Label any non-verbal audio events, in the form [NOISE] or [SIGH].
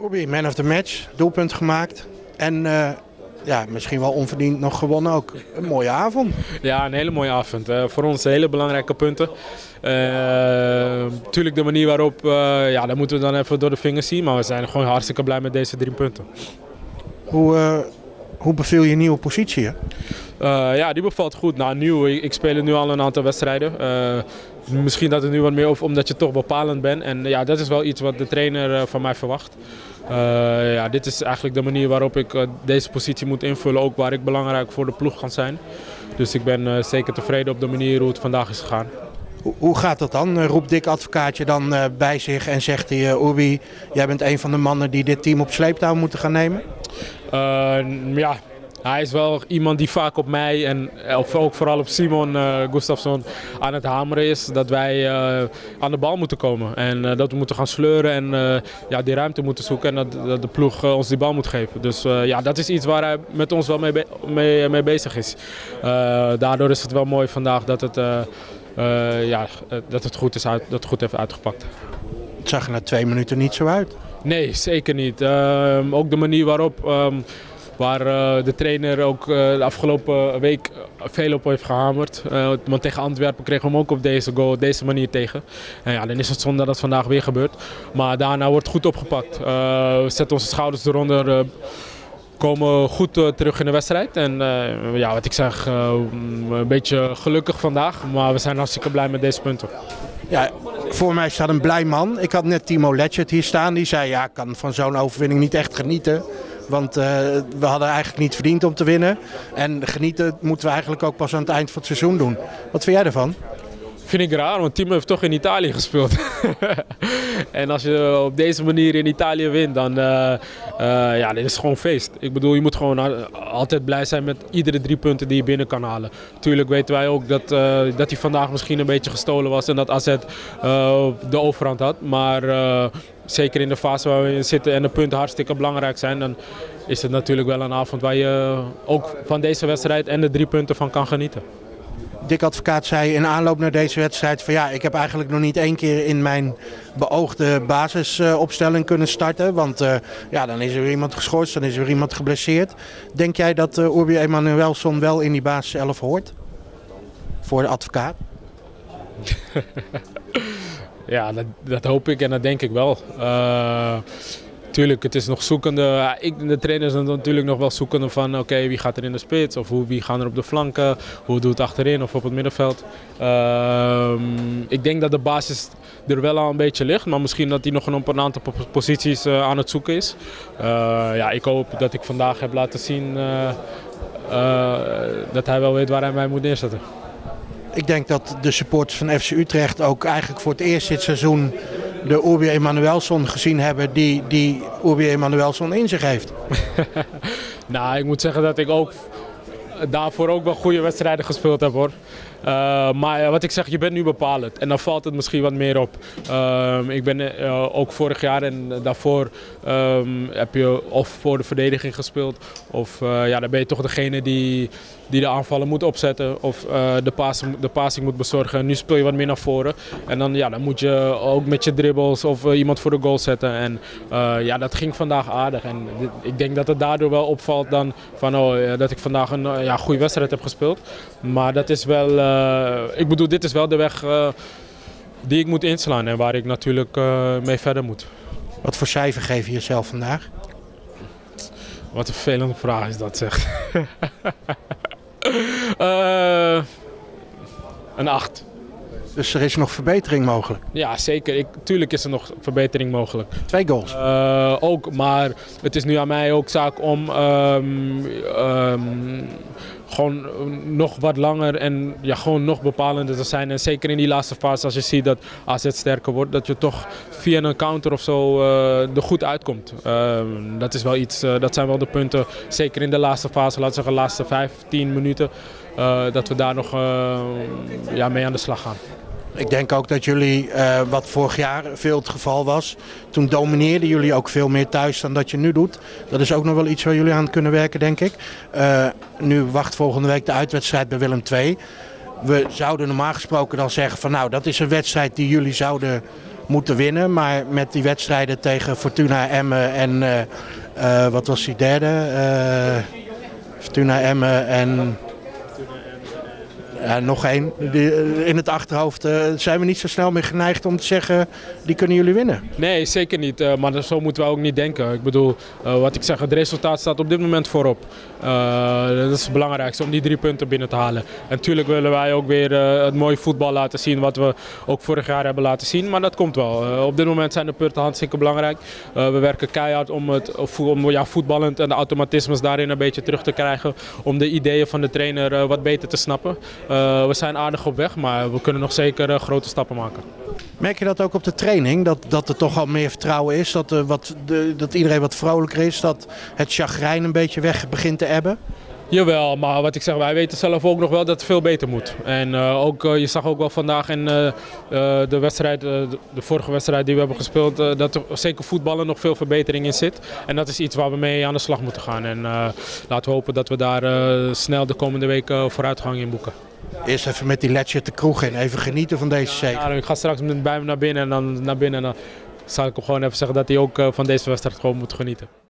Obi, man of the match, doelpunt gemaakt. En uh, ja, misschien wel onverdiend nog gewonnen ook. Een mooie avond. Ja, een hele mooie avond. Uh, voor ons hele belangrijke punten. Natuurlijk de manier waarop, ja, dat moeten we dan even door de vingers zien. Maar we zijn gewoon hartstikke blij met deze drie punten. Hoe, hoe beviel je nieuwe positie? Hè? Uh, ja, die bevalt goed. Nou, nieuw, ik, ik speel nu al een aantal wedstrijden. Uh, misschien dat het nu wat meer over omdat je toch bepalend bent. En ja, dat is wel iets wat de trainer uh, van mij verwacht. ja, dit is eigenlijk de manier waarop ik deze positie moet invullen. Ook waar ik belangrijk voor de ploeg kan zijn. Dus ik ben zeker tevreden op de manier hoe het vandaag is gegaan. Hoe gaat dat dan? Roept Dick Advocaatje dan bij zich en zegt hij... Obi, jij bent een van de mannen die dit team op sleeptouw moeten gaan nemen? ja, hij is wel iemand die vaak op mij en of ook vooral op Simon uh, Gustafsson aan het hameren is. Dat wij uh, aan de bal moeten komen. En uh, dat we moeten gaan sleuren en ja, die ruimte moeten zoeken. En dat, dat de ploeg ons die bal moet geven. Dus ja, dat is iets waar hij met ons wel mee, be mee, mee, bezig is. daardoor is het wel mooi vandaag dat het, ja, dat het, goed, is uit, dat het goed heeft uitgepakt. Het zag er na twee minuten niet zo uit. Nee, zeker niet. Ehm, ook de manier waarop... Um, Waar uh, de trainer ook uh, de afgelopen week veel op heeft gehamerd. Uh, want tegen Antwerpen kregen we hem ook op deze goal, deze manier tegen. En ja, dan is het zonde dat het vandaag weer gebeurt. Maar daarna wordt goed opgepakt. we zetten onze schouders eronder komen goed terug in de wedstrijd. En ja, wat ik zeg, uh, een beetje gelukkig vandaag. Maar we zijn hartstikke blij met deze punten. Ja, voor mij staat een blij man. Ik had net Timo Letchert hier staan. Die zei, ja, ik kan van zo'n overwinning niet echt genieten. Want uh, we hadden eigenlijk niet verdiend om te winnen. En genieten moeten we eigenlijk ook pas aan het eind van het seizoen doen. Wat vind jij ervan? Vind ik raar, want Timo heeft toch in Italië gespeeld. [LAUGHS] en als je op deze manier in Italië wint, dan uh, uh, ja, dit is gewoon feest. Ik bedoel, je moet gewoon altijd blij zijn met iedere drie punten die je binnen kan halen. Tuurlijk weten wij ook dat, uh, dat hij vandaag misschien een beetje gestolen was en dat AZ de overhand had. Maar zeker in de fase waar we in zitten en de punten hartstikke belangrijk zijn, dan is het natuurlijk wel een avond waar je ook van deze wedstrijd en de drie punten van kan genieten. Dick Advocaat zei in aanloop naar deze wedstrijd van ja, ik heb eigenlijk nog niet één keer in mijn beoogde basisopstelling kunnen starten. Want uh, ja, dan is er iemand geschorst, dan is er weer iemand geblesseerd. Denk jij dat uh, Urbi Emanuelson wel in die basis 11 hoort? Voor de advocaat? [LAUGHS] ja, dat, dat, hoop ik en dat denk ik wel. Uh, tuurlijk, het is nog zoekende. Ik, de trainers zijn natuurlijk nog wel zoekende van oké, wie gaat er in de spits? Of hoe, wie gaan er op de flanken? Hoe doet het achterin of op het middenveld? Uh, ik denk dat de basis er wel al een beetje ligt. Maar misschien dat hij nog op een aantal posities uh, aan het zoeken is. Uh, ja, ik hoop dat ik vandaag heb laten zien dat hij wel weet waar hij mij moet neerzetten. Ik denk dat de supporters van FC Utrecht ook eigenlijk voor het eerst dit seizoen de Urbi Emanuelson gezien hebben die, die Urbi Emanuelson in zich heeft. [LAUGHS] nou, ik moet zeggen dat ik ook daarvoor ook wel goede wedstrijden gespeeld heb hoor. Uh, maar wat ik zeg, je bent nu bepalend. En dan valt het misschien wat meer op. Uh, ik ben uh, ook vorig jaar en daarvoor um, heb je of voor de verdediging gespeeld. Of ja, dan ben je toch degene die, die de aanvallen moet opzetten. Of de, passing, de passing moet bezorgen. En nu speel je wat meer naar voren. En dan, ja, dan moet je ook met je dribbles of iemand voor de goal zetten. En ja, dat ging vandaag aardig. En ik denk dat het daardoor wel opvalt dan van, oh, dat ik vandaag een ja, goede wedstrijd heb gespeeld. Maar dat is wel uh, ik bedoel, dit is wel de weg uh, die ik moet inslaan en waar ik natuurlijk uh, mee verder moet. Wat voor cijfer geef je jezelf vandaag? Wat een vervelende vraag is dat zeg. [LAUGHS] een 8. Dus er is nog verbetering mogelijk? Ja, zeker. Ik, tuurlijk is er nog verbetering mogelijk. Twee goals? Uh, ook, maar het is nu aan mij ook zaak om um, gewoon nog wat langer en ja, gewoon nog bepalender te zijn. En zeker in die laatste fase, als je ziet dat AZ sterker wordt, dat je toch via een counter of zo uh, er goed uitkomt. Uh, dat is wel iets, uh, dat zijn wel de punten, zeker in de laatste fase, laten we zeggen de laatste 15 minuten, dat we daar nog ja, mee aan de slag gaan. Ik denk ook dat jullie, uh, wat vorig jaar veel het geval was, toen domineerden jullie ook veel meer thuis dan dat je nu doet. Dat is ook nog wel iets waar jullie aan kunnen werken, denk ik. Uh, nu wacht volgende week de uitwedstrijd bij Willem II. We zouden normaal gesproken dan zeggen van nou, dat is een wedstrijd die jullie zouden moeten winnen. Maar met die wedstrijden tegen Fortuna Emmen en wat was die derde? Fortuna Emmen en nog één. In het achterhoofd uh, zijn we niet zo snel meer geneigd om te zeggen, die kunnen jullie winnen. Nee, zeker niet. Uh, maar zo moeten we ook niet denken. Ik bedoel, wat ik zeg, het resultaat staat op dit moment voorop. dat is het belangrijkste, om die drie punten binnen te halen. En natuurlijk willen wij ook weer het mooie voetbal laten zien, wat we ook vorig jaar hebben laten zien. Maar dat komt wel. op dit moment zijn de punten hartstikke belangrijk. we werken keihard om, het, ja, voetballend en de automatismes daarin een beetje terug te krijgen. Om de ideeën van de trainer wat beter te snappen. Uh, we zijn aardig op weg, maar we kunnen nog zeker uh, grote stappen maken. Merk je dat ook op de training? Dat, dat er toch al meer vertrouwen is? Dat, uh, wat de, dat iedereen wat vrolijker is? Dat het chagrijn een beetje weg begint te ebben? Jawel, maar wat ik zeg, wij weten zelf ook nog wel dat het veel beter moet. En uh, ook, uh, je zag ook wel vandaag in uh, de wedstrijd, de vorige wedstrijd die we hebben gespeeld, dat er zeker voetballen nog veel verbetering in zit. En dat is iets waar we mee aan de slag moeten gaan. En laten we hopen dat we daar snel de komende weken vooruitgang in boeken. Eerst even met die letje te kroeg in, even genieten van deze zee. Ja, ik ga straks bij hem naar binnen en dan naar binnen en dan zal ik hem gewoon even zeggen dat hij ook van deze wedstrijd gewoon moet genieten.